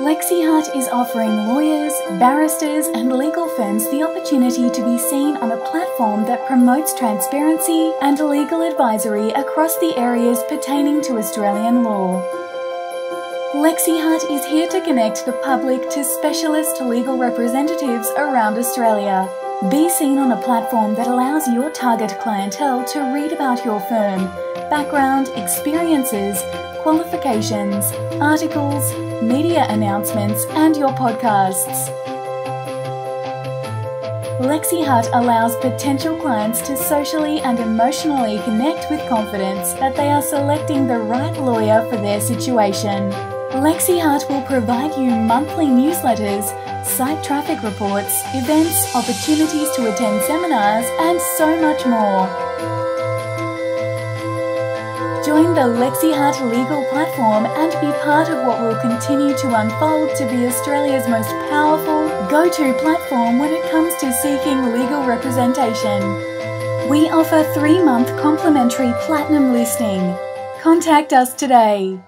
Lexihut is offering lawyers, barristers, and legal firms the opportunity to be seen on a platform that promotes transparency and legal advisory across the areas pertaining to Australian law. Lexi Lexihut is here to connect the public to specialist legal representatives around Australia. Be seen on a platform that allows your target clientele to read about your firm, background, experiences, qualifications, articles, media announcements, and your podcasts. Lexi Lexihut allows potential clients to socially and emotionally connect with confidence that they are selecting the right lawyer for their situation. Lexi Lexihut will provide you monthly newsletters, site traffic reports, events, opportunities to attend seminars, and so much more. Join the Lexihut legal platform and be part of what will continue to unfold to be Australia's most powerful go to platform when it comes to seeking legal representation. We offer three month complimentary platinum listing. Contact us today.